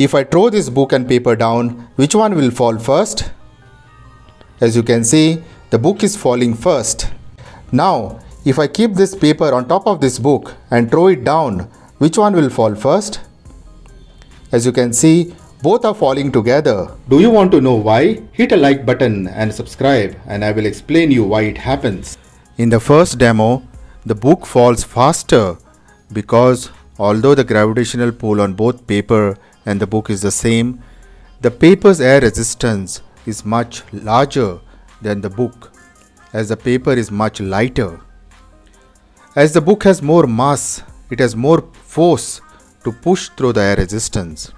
If I throw this book and paper down, which one will fall first? As you can see, the book is falling first. Now, if I keep this paper on top of this book and throw it down, which one will fall first? As you can see, both are falling together. Do you want to know why? Hit a like button and subscribe and I will explain you why it happens. In the first demo, the book falls faster because although the gravitational pull on both paper and the book is the same, the paper's air resistance is much larger than the book as the paper is much lighter. As the book has more mass, it has more force to push through the air resistance.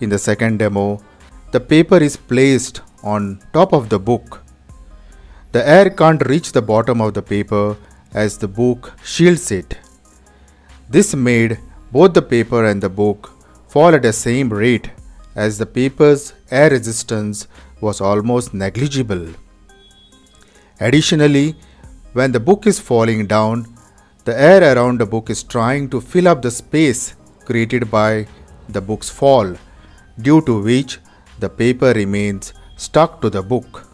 In the second demo, the paper is placed on top of the book. The air can't reach the bottom of the paper as the book shields it. This made both the paper and the book fall at the same rate as the paper's air resistance was almost negligible. Additionally, when the book is falling down, the air around the book is trying to fill up the space created by the book's fall, due to which the paper remains stuck to the book.